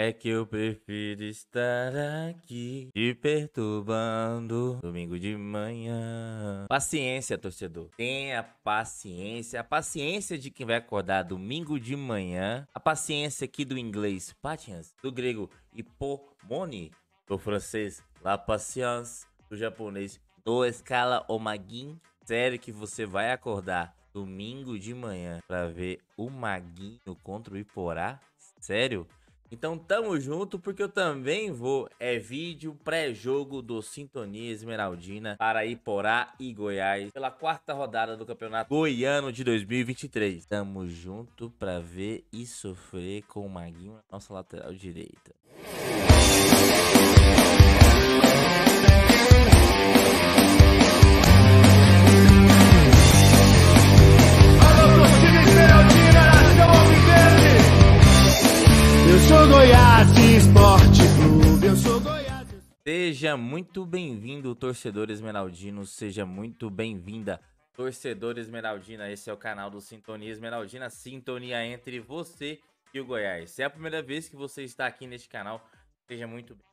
É que eu prefiro estar aqui te perturbando domingo de manhã. Paciência, torcedor. Tenha paciência. A paciência de quem vai acordar domingo de manhã. A paciência aqui do inglês patience, do grego hipomone, do francês la patience, do japonês no escala omagin. Sério que você vai acordar domingo de manhã para ver o Maguinho contra o Iporá? Sério? Então tamo junto porque eu também vou. É vídeo pré-jogo do Sintonia Esmeraldina para Iporá e Goiás pela quarta rodada do Campeonato Goiano de 2023. Tamo junto para ver e sofrer com o Maguinho na nossa lateral direita. Seja muito bem-vindo, torcedor esmeraldino, seja muito bem-vinda, torcedor esmeraldina. Esse é o canal do Sintonia Esmeraldina, sintonia entre você e o Goiás. Se é a primeira vez que você está aqui neste canal, seja muito bem.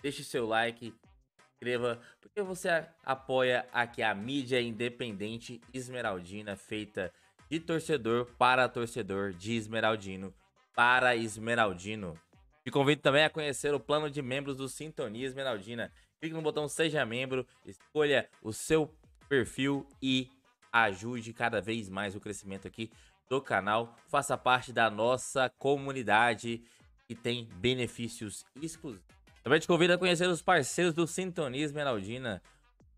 Deixe seu like, inscreva, porque você apoia aqui a mídia independente esmeraldina, feita de torcedor para torcedor de esmeraldino para Esmeraldino. Te convido também a conhecer o plano de membros do Sintonia Esmeraldina. Clique no botão Seja Membro, escolha o seu perfil e ajude cada vez mais o crescimento aqui do canal. Faça parte da nossa comunidade que tem benefícios exclusivos. Também te convido a conhecer os parceiros do Sintonia Esmeraldina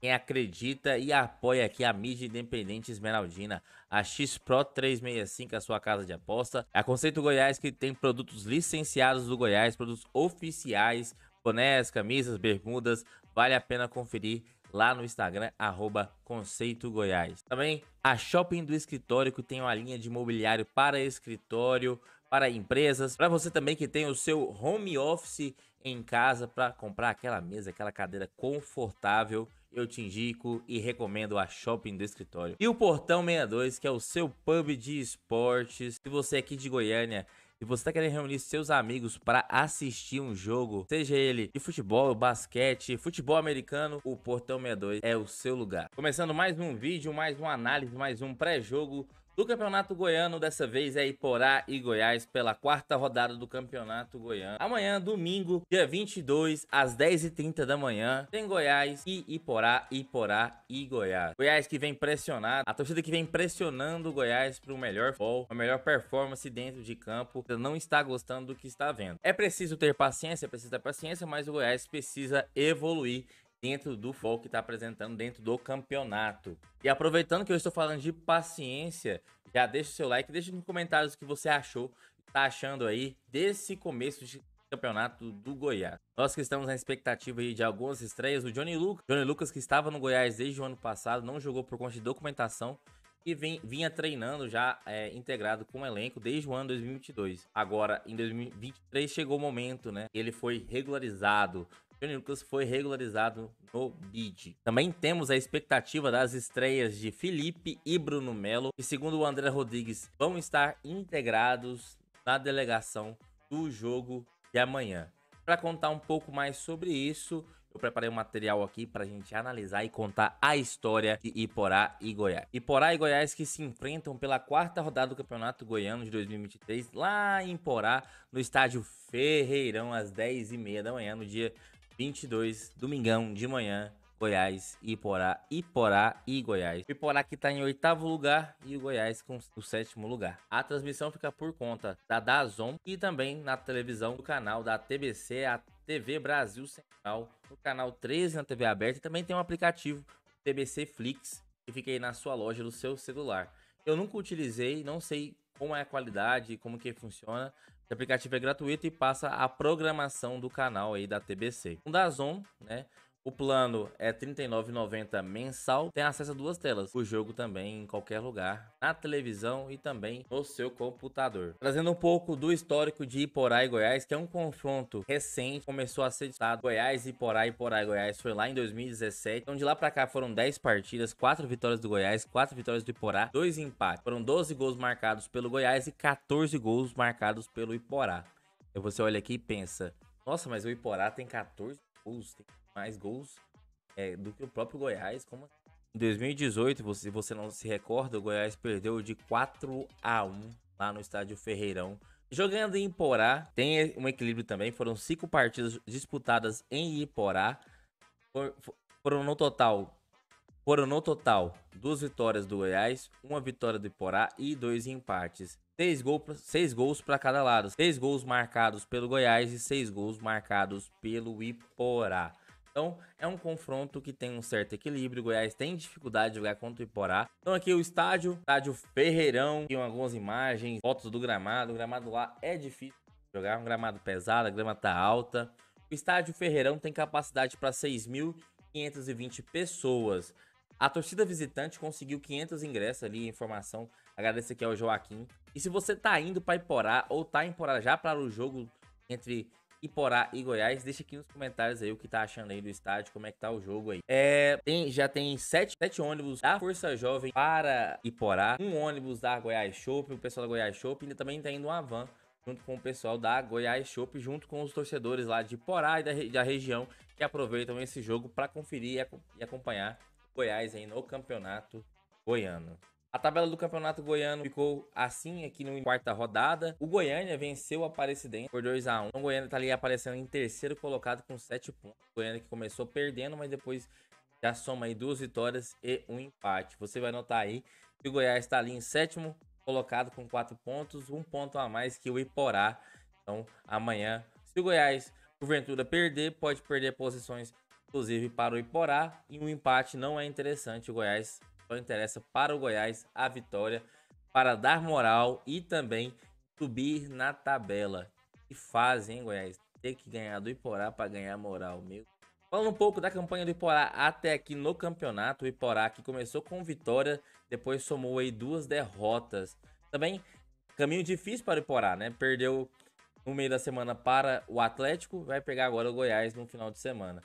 quem acredita e apoia aqui a mídia independente esmeraldina, a X Pro 365, a sua casa de aposta, a Conceito Goiás que tem produtos licenciados do Goiás, produtos oficiais, bonés, camisas, bermudas, vale a pena conferir lá no Instagram, arroba Conceito Goiás. Também a Shopping do Escritório, que tem uma linha de mobiliário para escritório, para empresas, para você também que tem o seu home office em casa para comprar aquela mesa, aquela cadeira confortável eu te indico e recomendo a Shopping do Escritório. E o Portão 62, que é o seu pub de esportes. Se você é aqui de Goiânia e você está querendo reunir seus amigos para assistir um jogo, seja ele de futebol, basquete, futebol americano, o Portão 62 é o seu lugar. Começando mais um vídeo, mais uma análise, mais um pré-jogo do Campeonato Goiano. Dessa vez é Iporá e Goiás pela quarta rodada do Campeonato Goiano. Amanhã, domingo, dia 22, às 10h30 da manhã, tem Goiás e Iporá, Iporá e Goiás. Goiás que vem pressionado, a torcida que vem pressionando o Goiás para o melhor futebol, a melhor performance dentro de campo, não está gostando do que está vendo. É preciso ter paciência, preciso ter paciência, mas o Goiás precisa evoluir dentro do foco que está apresentando dentro do campeonato. E aproveitando que eu estou falando de paciência, já deixa o seu like, deixa nos comentários o que você achou, está achando aí desse começo de campeonato do Goiás. Nós que estamos na expectativa aí de algumas estreias, o Johnny Lucas, Johnny Lucas que estava no Goiás desde o ano passado, não jogou por conta de documentação e vem, vinha treinando já é, integrado com o elenco desde o ano 2022. Agora, em 2023 chegou o momento, né? Ele foi regularizado Johnny Lucas foi regularizado no BID. Também temos a expectativa das estreias de Felipe e Bruno Melo, que segundo o André Rodrigues vão estar integrados na delegação do jogo de amanhã. Para contar um pouco mais sobre isso, eu preparei um material aqui para a gente analisar e contar a história de Iporá e Goiás. Iporá e Goiás que se enfrentam pela quarta rodada do Campeonato Goiano de 2023 lá em Iporá, no estádio Ferreirão, às 10h30 da manhã, no dia 22, domingão de manhã, Goiás, Iporá, Iporá e Goiás. Iporá que está em oitavo lugar e o Goiás com o sétimo lugar. A transmissão fica por conta da Dazon e também na televisão do canal da TBC, a TV Brasil Central, no canal 13 na TV aberta e também tem um aplicativo TBC Flix que fica aí na sua loja do seu celular. Eu nunca utilizei, não sei como é a qualidade, como que funciona, o aplicativo é gratuito e passa a programação do canal aí da TBC. O Dazon, né? O plano é R$ 39,90 mensal. Tem acesso a duas telas. O jogo também em qualquer lugar, na televisão e também no seu computador. Trazendo um pouco do histórico de Iporá e Goiás, que é um confronto recente. Começou a ser disputado Goiás, Iporá, Iporá e Goiás. Foi lá em 2017. Então de lá para cá foram 10 partidas, 4 vitórias do Goiás, 4 vitórias do Iporá, 2 empates. Foram 12 gols marcados pelo Goiás e 14 gols marcados pelo Iporá. Aí você olha aqui e pensa, nossa, mas o Iporá tem 14 gols, tem mais gols é, do que o próprio Goiás. Como? Em 2018, se você não se recorda, o Goiás perdeu de 4 a 1 lá no estádio Ferreirão. Jogando em Iporá, tem um equilíbrio também. Foram cinco partidas disputadas em Iporá. Foram no total foram no total duas vitórias do Goiás, uma vitória do Iporá e dois empates. Seis, gol, seis gols para cada lado. Seis gols marcados pelo Goiás e seis gols marcados pelo Iporá. Então é um confronto que tem um certo equilíbrio. Goiás tem dificuldade de jogar contra o Iporá. Então aqui o estádio, estádio Ferreirão, tem algumas imagens, fotos do gramado. O gramado lá é difícil de jogar, um gramado pesado, a grama tá alta. O estádio Ferreirão tem capacidade para 6.520 pessoas. A torcida visitante conseguiu 500 ingressos ali, informação. Agradeço aqui ao Joaquim. E se você tá indo para Iporá ou tá em Iporá já para o jogo entre Iporá e Goiás, deixa aqui nos comentários aí o que tá achando aí do estádio, como é que tá o jogo aí. É, tem, já tem sete, sete ônibus da Força Jovem para Iporá, um ônibus da Goiás Shopping, o pessoal da Goiás Shopping, e também tá indo uma van junto com o pessoal da Goiás Shopping, junto com os torcedores lá de Iporá e da, da região que aproveitam esse jogo para conferir e, e acompanhar Goiás aí no campeonato goiano. A tabela do campeonato goiano ficou assim aqui no quarta rodada. O Goiânia venceu o Aparecidense por 2 a 1 O Goiânia tá ali aparecendo em terceiro colocado com 7 pontos. O Goiânia que começou perdendo, mas depois já soma aí duas vitórias e um empate. Você vai notar aí que o Goiás está ali em sétimo colocado com 4 pontos, um ponto a mais que o Iporá. Então, amanhã, se o Goiás porventura perder, pode perder posições inclusive para o Iporá. E um empate não é interessante. O Goiás interessa para o Goiás a vitória para dar moral e também subir na tabela. Que fase, hein, Goiás? Ter que ganhar do Iporá para ganhar moral, meu. Falando um pouco da campanha do Iporá até aqui no campeonato, o Iporá que começou com vitória, depois somou aí duas derrotas. Também caminho difícil para o Iporá, né? Perdeu no meio da semana para o Atlético, vai pegar agora o Goiás no final de semana.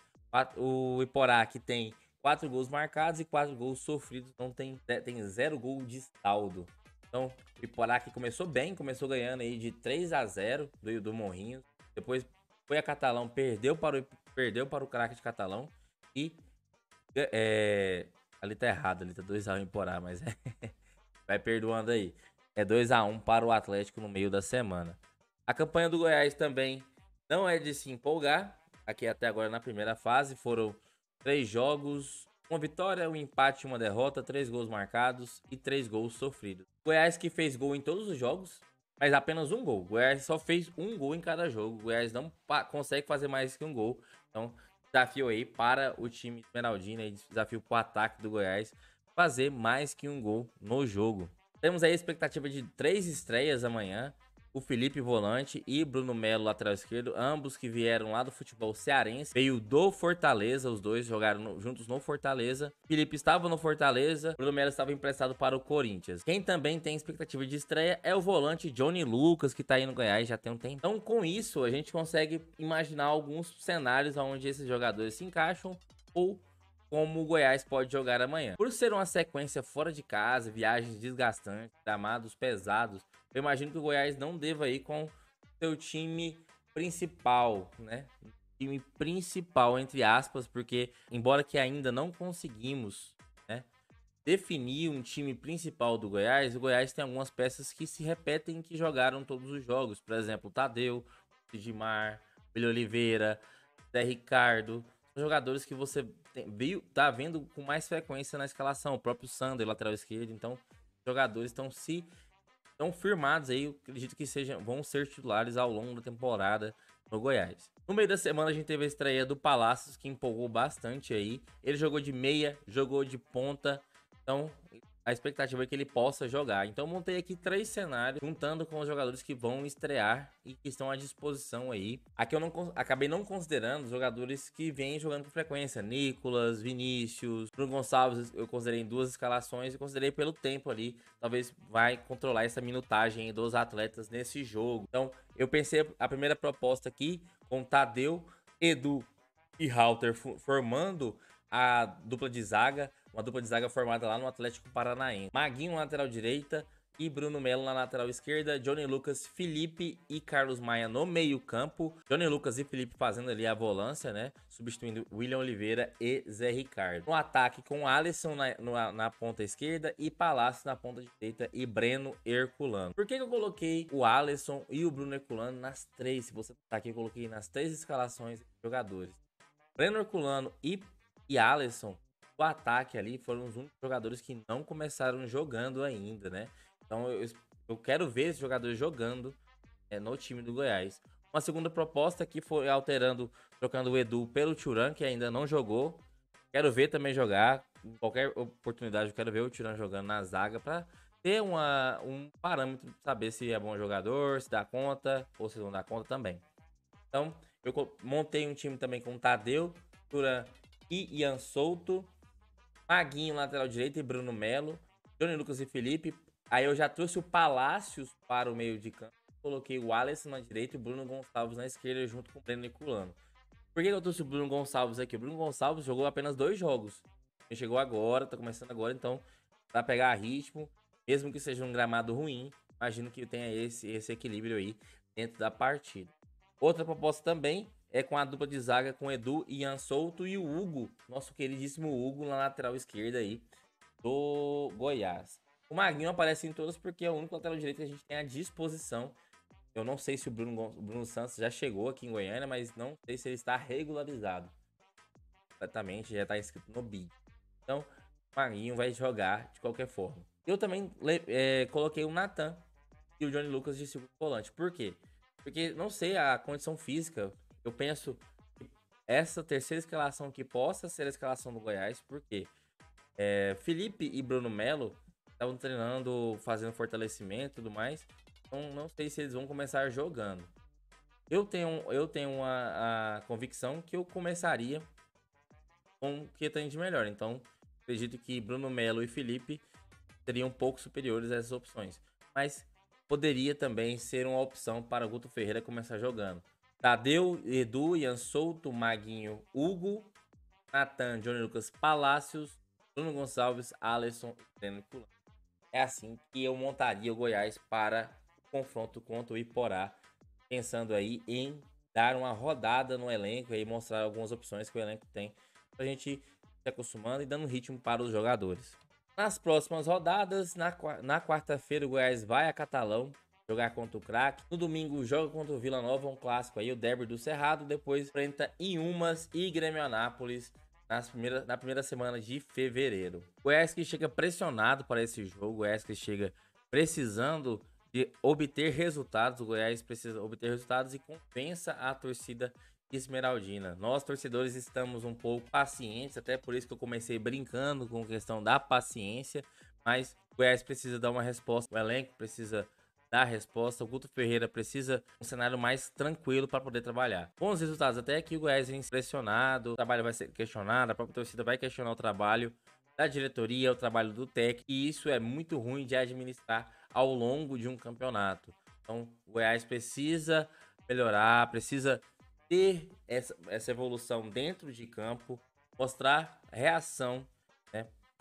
O Iporá que tem quatro gols marcados e quatro gols sofridos, então tem, tem zero gol de saldo. Então, o Iporá que começou bem, começou ganhando aí de 3 a 0 do, do Morrinhos. Depois foi a Catalão, perdeu para o, perdeu para o craque de Catalão. E é, ali tá errado, ali tá 2x1 Iporá, mas é, vai perdoando aí. É 2x1 para o Atlético no meio da semana. A campanha do Goiás também não é de se empolgar, aqui até agora na primeira fase. Foram três jogos, uma vitória, um empate, uma derrota, três gols marcados e três gols sofridos. Goiás que fez gol em todos os jogos, mas apenas um gol. Goiás só fez um gol em cada jogo. Goiás não consegue fazer mais que um gol. Então, desafio aí para o time Esmeraldina, desafio para o ataque do Goiás fazer mais que um gol no jogo. Temos aí a expectativa de três estreias amanhã o Felipe Volante e Bruno Melo, lateral esquerdo, ambos que vieram lá do futebol cearense, veio do Fortaleza, os dois jogaram no, juntos no Fortaleza. Felipe estava no Fortaleza, Bruno Melo estava emprestado para o Corinthians. Quem também tem expectativa de estreia é o volante Johnny Lucas, que está aí no Goiás já tem um tempo. Então, com isso, a gente consegue imaginar alguns cenários onde esses jogadores se encaixam ou como o Goiás pode jogar amanhã. Por ser uma sequência fora de casa, viagens desgastantes, gramados pesados, eu imagino que o Goiás não deva ir com seu time principal, né? Time principal, entre aspas, porque embora que ainda não conseguimos né, definir um time principal do Goiás, o Goiás tem algumas peças que se repetem que jogaram todos os jogos. Por exemplo, Tadeu, o William Oliveira, Zé Ricardo. Jogadores que você tem, viu, tá vendo com mais frequência na escalação. O próprio Sander, lateral esquerdo. Então, jogadores estão se estão firmados aí, eu acredito que sejam, vão ser titulares ao longo da temporada no Goiás. No meio da semana a gente teve a estreia do Palácios, que empolgou bastante aí. Ele jogou de meia, jogou de ponta, então a expectativa é que ele possa jogar. Então montei aqui três cenários, juntando com os jogadores que vão estrear e que estão à disposição aí. Aqui eu não acabei não considerando os jogadores que vêm jogando com frequência. Nicolas, Vinícius, Bruno Gonçalves, eu considerei em duas escalações e considerei pelo tempo ali. Talvez vai controlar essa minutagem dos atletas nesse jogo. Então eu pensei a primeira proposta aqui com Tadeu, Edu e Halter formando a dupla de zaga uma dupla de zaga formada lá no Atlético Paranaense. Maguinho, lateral direita, e Bruno Melo na lateral esquerda, Johnny Lucas, Felipe e Carlos Maia no meio-campo. Johnny Lucas e Felipe fazendo ali a volância, né? Substituindo William Oliveira e Zé Ricardo. No ataque com Alisson na, na, na ponta esquerda e Palácio na ponta direita e Breno Herculano. Por que, que eu coloquei o Alisson e o Bruno Herculano nas três? Se você tá aqui, eu coloquei nas três escalações jogadores. Breno Herculano e, e Alisson ataque ali foram os únicos jogadores que não começaram jogando ainda, né? Então eu, eu quero ver esses jogadores jogando é, no time do Goiás. Uma segunda proposta que foi alterando, trocando o Edu pelo Turan, que ainda não jogou. Quero ver também jogar. Em qualquer oportunidade, eu quero ver o Turan jogando na zaga para ter uma, um parâmetro de saber se é bom jogador, se dá conta, ou se não dá conta também. Então, eu montei um time também com Tadeu, Turan e Ian Souto. Maguinho, lateral direito, e Bruno Melo. Johnny Lucas e Felipe. Aí eu já trouxe o Palácios para o meio de campo. Coloquei o Alisson na direita e o Bruno Gonçalves na esquerda, junto com o Breno Niculano. Por que eu trouxe o Bruno Gonçalves aqui? O Bruno Gonçalves jogou apenas dois jogos. Ele chegou agora, tá começando agora, então, para pegar ritmo, mesmo que seja um gramado ruim, imagino que tenha esse, esse equilíbrio aí dentro da partida. Outra proposta também é com a dupla de zaga com Edu, Ian Souto e o Hugo, nosso queridíssimo Hugo na lateral esquerda aí do Goiás. O Maguinho aparece em todas porque é o único lateral direito que a gente tem à disposição. Eu não sei se o Bruno, o Bruno Santos já chegou aqui em Goiânia, mas não sei se ele está regularizado. Completamente, já está inscrito no BID. Então, o Maguinho vai jogar de qualquer forma. Eu também é, coloquei o Natan e o Johnny Lucas de segundo volante. Por quê? Porque não sei a condição física eu penso que essa terceira escalação aqui possa ser a escalação do Goiás, porque é, Felipe e Bruno Melo estavam treinando, fazendo fortalecimento e tudo mais. Então não sei se eles vão começar jogando. Eu tenho, eu tenho a convicção que eu começaria com o que tem de melhor. Então, acredito que Bruno Melo e Felipe seriam um pouco superiores a essas opções. Mas poderia também ser uma opção para Guto Ferreira começar jogando. Tadeu, Edu, Ian Souto, Maguinho, Hugo, Natan, Johnny Lucas Palácios, Bruno Gonçalves, Alisson e Breno Culano. É assim que eu montaria o Goiás para o confronto contra o Iporá, pensando aí em dar uma rodada no elenco e mostrar algumas opções que o elenco tem para a gente se acostumando e dando ritmo para os jogadores. Nas próximas rodadas, na, na quarta-feira, o Goiás vai a Catalão jogar contra o craque. No domingo joga contra o Vila Nova, um clássico aí, o derby do Cerrado. Depois enfrenta Inhumas e Grêmio Anápolis nas primeiras, na primeira semana de fevereiro. O que chega pressionado para esse jogo, o que chega precisando de obter resultados. O Goiás precisa obter resultados e compensa a torcida esmeraldina. Nós, torcedores, estamos um pouco pacientes, até por isso que eu comecei brincando com a questão da paciência, mas o Goiás precisa dar uma resposta, o elenco precisa dar a resposta. O Guto Ferreira precisa um cenário mais tranquilo para poder trabalhar. Bons resultados, até aqui o Goiás vem pressionado, o trabalho vai ser questionado, a própria torcida vai questionar o trabalho da diretoria, o trabalho do técnico, e isso é muito ruim de administrar ao longo de um campeonato. Então, o Goiás precisa melhorar, precisa ter essa, essa evolução dentro de campo, mostrar reação?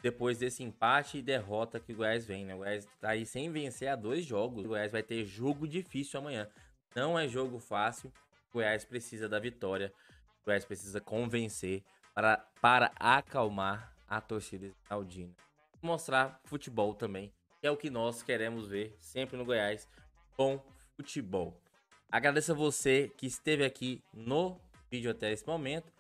Depois desse empate e derrota que o Goiás vem, né? O Goiás tá aí sem vencer a dois jogos. O Goiás vai ter jogo difícil amanhã. Não é jogo fácil. O Goiás precisa da vitória. O Goiás precisa convencer para, para acalmar a torcida esmeraldina. Mostrar futebol também, que é o que nós queremos ver sempre no Goiás, com futebol. Agradeço a você que esteve aqui no vídeo até esse momento.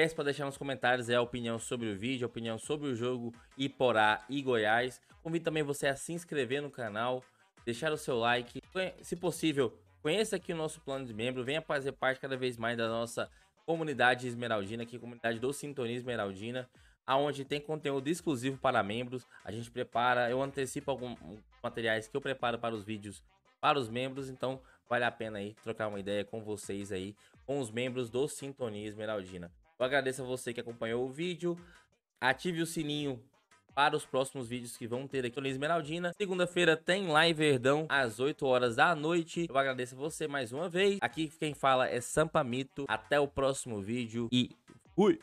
Peço para deixar nos comentários a opinião sobre o vídeo, a opinião sobre o jogo Iporá e Goiás. Convido também você a se inscrever no canal, deixar o seu like. Se possível, conheça aqui o nosso plano de membro, venha fazer parte cada vez mais da nossa comunidade esmeraldina, aqui comunidade do Sintonia Esmeraldina, aonde tem conteúdo exclusivo para membros. A gente prepara, eu antecipo alguns materiais que eu preparo para os vídeos para os membros, então vale a pena aí trocar uma ideia com vocês aí, com os membros do Sintonia Esmeraldina. Eu agradeço a você que acompanhou o vídeo. Ative o sininho para os próximos vídeos que vão ter aqui no Esmeraldina. Segunda-feira tem Live Verdão às 8 horas da noite. Eu agradeço a você mais uma vez. Aqui quem fala é Sampa Mito. Até o próximo vídeo e fui!